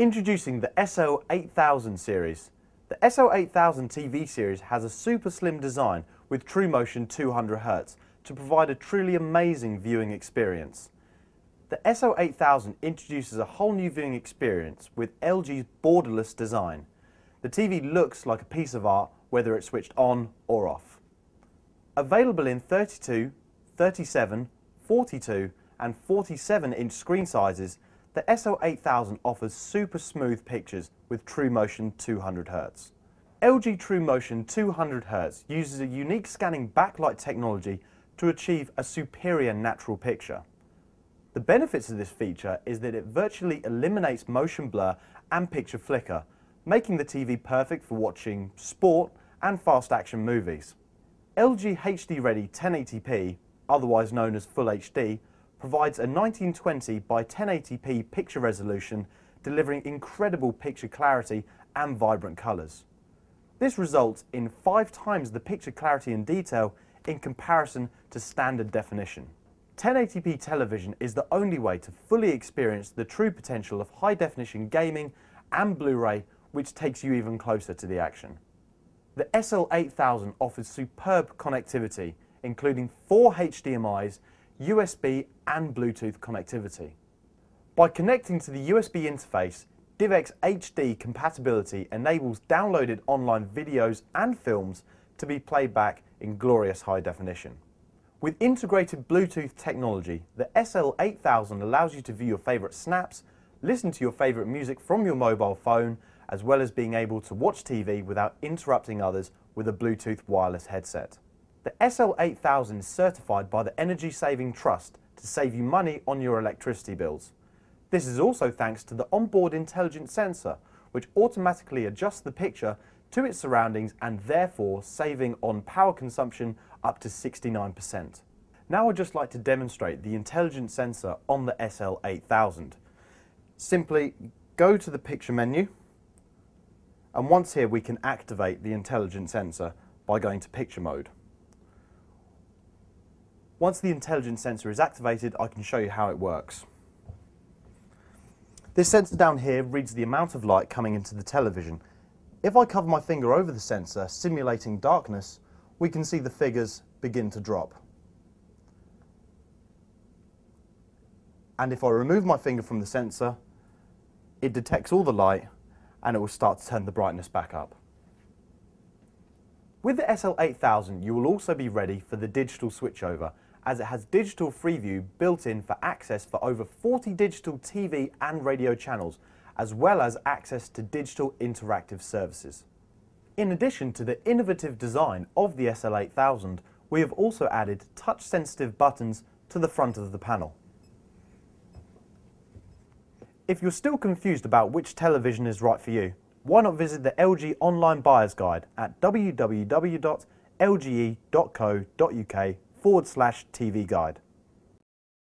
Introducing the SL8000 series. The SL8000 TV series has a super slim design with TrueMotion 200Hz to provide a truly amazing viewing experience. The SL8000 introduces a whole new viewing experience with LG's borderless design. The TV looks like a piece of art whether it's switched on or off. Available in 32, 37, 42 and 47 inch screen sizes, the SL8000 offers super smooth pictures with TrueMotion 200Hz. LG TrueMotion 200Hz uses a unique scanning backlight technology to achieve a superior natural picture. The benefits of this feature is that it virtually eliminates motion blur and picture flicker, making the TV perfect for watching sport and fast action movies. LG HD Ready 1080p, otherwise known as Full HD, provides a 1920 by 1080p picture resolution, delivering incredible picture clarity and vibrant colours. This results in five times the picture clarity and detail in comparison to standard definition. 1080p television is the only way to fully experience the true potential of high definition gaming and Blu-ray which takes you even closer to the action. The SL8000 offers superb connectivity including four HDMI's USB and Bluetooth connectivity. By connecting to the USB interface, DivX HD compatibility enables downloaded online videos and films to be played back in glorious high definition. With integrated Bluetooth technology, the SL8000 allows you to view your favourite snaps, listen to your favourite music from your mobile phone, as well as being able to watch TV without interrupting others with a Bluetooth wireless headset. The SL8000 is certified by the Energy Saving Trust to save you money on your electricity bills. This is also thanks to the onboard intelligent sensor, which automatically adjusts the picture to its surroundings and therefore saving on power consumption up to 69%. Now I'd just like to demonstrate the intelligent sensor on the SL8000. Simply go to the picture menu and once here we can activate the intelligent sensor by going to picture mode. Once the intelligent sensor is activated, I can show you how it works. This sensor down here reads the amount of light coming into the television. If I cover my finger over the sensor, simulating darkness, we can see the figures begin to drop. And if I remove my finger from the sensor, it detects all the light and it will start to turn the brightness back up. With the SL8000, you will also be ready for the digital switchover as it has digital Freeview built in for access for over 40 digital TV and radio channels, as well as access to digital interactive services. In addition to the innovative design of the SL8000, we have also added touch-sensitive buttons to the front of the panel. If you're still confused about which television is right for you, why not visit the LG Online Buyer's Guide at www.lge.co.uk forward slash TV guide.